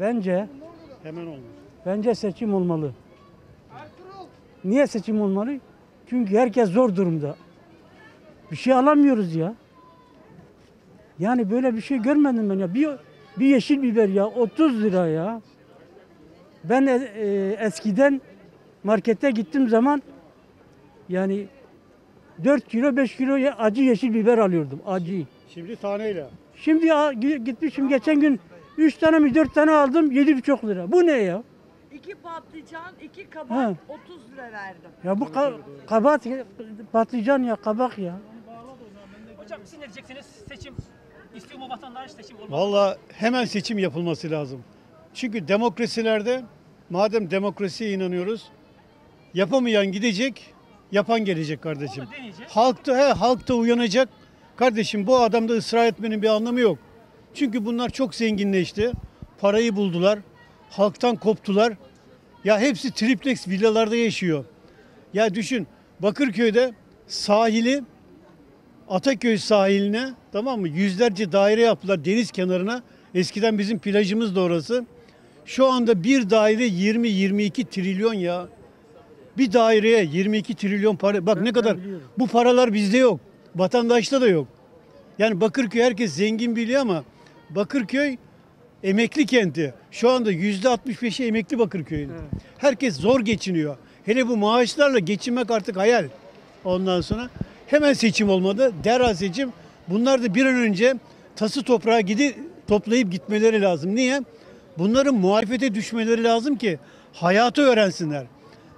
Bence Hemen olmaz. bence seçim olmalı. Niye seçim olmalı? Çünkü herkes zor durumda. Bir şey alamıyoruz ya. Yani böyle bir şey görmedim ben ya. Bir, bir yeşil biber ya 30 lira ya. Ben e, e, eskiden markete gittiğim zaman yani 4 kilo 5 kilo acı yeşil biber alıyordum. Acı. Şimdi taneyle. Şimdi gitmişim geçen gün 3 tane mi 4 tane aldım 7,5 lira. Bu ne ya? İki patlıcan, iki Ha. kabak 30 lira verdim. Ya bu ka- kabak patlıcan ya kabak ya. Hocam siz ne diyeceksiniz? Seçim istiyor mu vatandaş seçim olmaz? Valla hemen seçim yapılması lazım. Çünkü demokrasilerde madem demokrasiye inanıyoruz yapamayan gidecek, yapan gelecek kardeşim. Onu deneyeceğiz. Halk da, he, halk da uyanacak. Kardeşim bu adamda ısrar etmenin bir anlamı yok. Çünkü bunlar çok zenginleşti. Parayı buldular. Halktan koptular. Ya hepsi triplex villalarda yaşıyor. Ya düşün Bakırköy'de sahili Ataköy sahiline tamam mı? Yüzlerce daire yaptılar deniz kenarına. Eskiden bizim plajımız da orası. Şu anda bir daire 20-22 trilyon ya. Bir daireye 22 trilyon para. Bak ne kadar. Bu paralar bizde yok. Vatandaşta da yok. Yani Bakırköy herkes zengin biliyor ama Bakırköy emekli kenti. Şu anda yüzde 65'i emekli Bakırköy'ün. Herkes zor geçiniyor. Hele bu maaşlarla geçinmek artık hayal. Ondan sonra hemen seçim olmadı. Derhal seçim. Bunlar da bir an önce tası toprağa gidi toplayıp gitmeleri lazım. Niye? Bunların muhalefete düşmeleri lazım ki hayatı öğrensinler.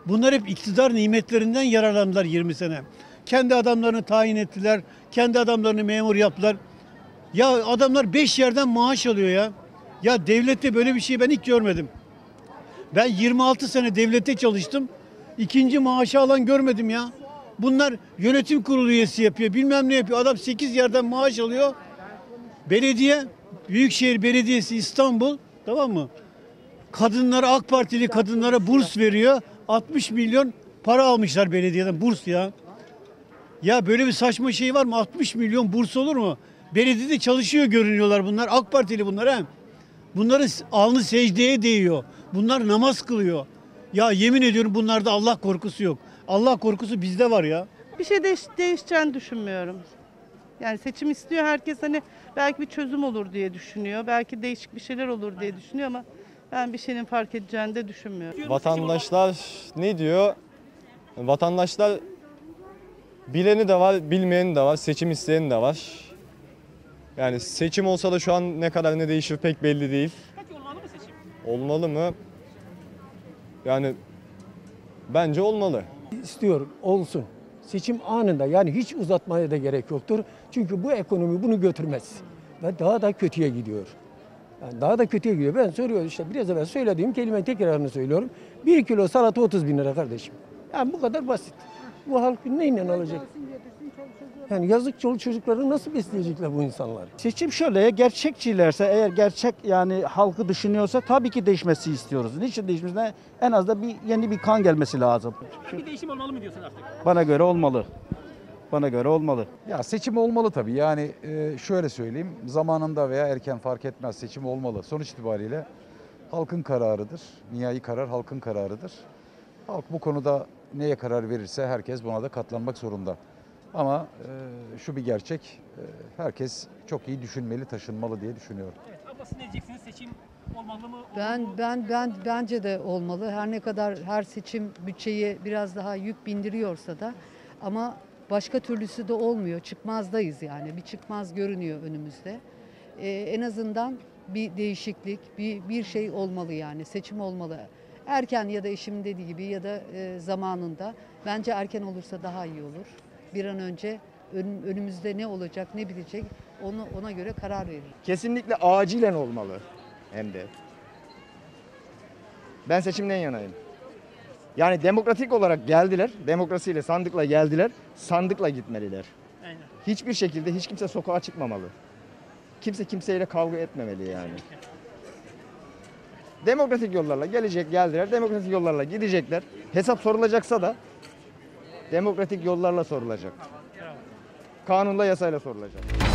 Bunlar hep iktidar nimetlerinden yararlandılar 20 sene. Kendi adamlarını tayin ettiler. Kendi adamlarını memur yaptılar. Ya adamlar 5 yerden maaş alıyor ya. Ya devlette böyle bir şey ben hiç görmedim. Ben 26 sene devlette çalıştım. İkinci maaşı alan görmedim ya. Bunlar yönetim kurulu üyesi yapıyor. Bilmem ne yapıyor. Adam 8 yerden maaş alıyor. Belediye, Büyükşehir Belediyesi İstanbul tamam mı? Kadınlara AK Partili kadınlara burs veriyor. 60 milyon para almışlar belediyeden burs ya. Ya böyle bir saçma şey var mı? 60 milyon burs olur mu? Belediyede çalışıyor görünüyorlar bunlar. AK Partili bunlar ha. Bunların alnı secdeye değiyor. Bunlar namaz kılıyor. Ya yemin ediyorum bunlarda Allah korkusu yok. Allah korkusu bizde var ya. Bir şey değiş, değişeceğini düşünmüyorum. Yani seçim istiyor herkes hani belki bir çözüm olur diye düşünüyor. Belki değişik bir şeyler olur diye düşünüyor ama ben bir şeyin fark edeceğini de düşünmüyorum. Vatandaşlar ne diyor? Vatandaşlar bileni de var, bilmeyeni de var, seçim isteyeni de var. Yani seçim olsa da şu an ne kadar ne değişir pek belli değil. Peki olmalı mı seçim? Olmalı mı? Yani bence olmalı. istiyorum olsun. Seçim anında yani hiç uzatmaya da gerek yoktur. Çünkü bu ekonomi bunu götürmez. Ve daha da kötüye gidiyor. Yani daha da kötüye gidiyor. Ben soruyorum işte biraz evvel söylediğim kelimenin tekrarını söylüyorum. Bir kilo salata 30 bin lira kardeşim. Yani bu kadar basit. Bu halk neyle alacak? Yani yazık çoluk çocukları nasıl besleyecekler bu insanlar? Seçim şöyle gerçekçilerse eğer gerçek yani halkı düşünüyorsa tabii ki değişmesi istiyoruz. Niçin değişmesine en az da bir yeni bir kan gelmesi lazım. Bir değişim olmalı mı diyorsun artık? Bana göre olmalı. Bana göre olmalı. Ya seçim olmalı tabii. Yani e, şöyle söyleyeyim. Zamanında veya erken fark etmez seçim olmalı. Sonuç itibariyle halkın kararıdır. Nihai karar halkın kararıdır. Halk bu konuda neye karar verirse herkes buna da katlanmak zorunda. Ama e, şu bir gerçek. e, herkes çok iyi düşünmeli, taşınmalı diye düşünüyorum. Evet. Abla siz ne diyeceksiniz? Seçim olmalı mı? Ben ben ben bence de olmalı. Her ne kadar her seçim bütçeyi biraz daha yük bindiriyorsa da ama başka türlüsü de olmuyor. Çıkmazdayız yani. Bir çıkmaz görünüyor önümüzde. Ee, en azından bir değişiklik, bir bir şey olmalı yani. Seçim olmalı. Erken ya da eşimin dediği gibi ya da e, zamanında. Bence erken olursa daha iyi olur. Bir an önce ön- önümüzde ne olacak, ne bitecek onu ona göre karar verir. Kesinlikle acilen olmalı hem de. Ben seçimden yanayım. Yani demokratik olarak geldiler, demokrasiyle sandıkla geldiler, sandıkla gitmeliler. Aynen. Hiçbir şekilde hiç kimse sokağa çıkmamalı. Kimse kimseyle kavga etmemeli yani. Demokratik yollarla gelecek geldiler, demokratik yollarla gidecekler. Hesap sorulacaksa da demokratik yollarla sorulacak. Kanunla yasayla sorulacak.